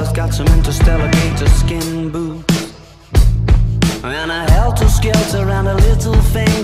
fellas got some interstellar gator skin boots. And a helter-skelter and a little thing.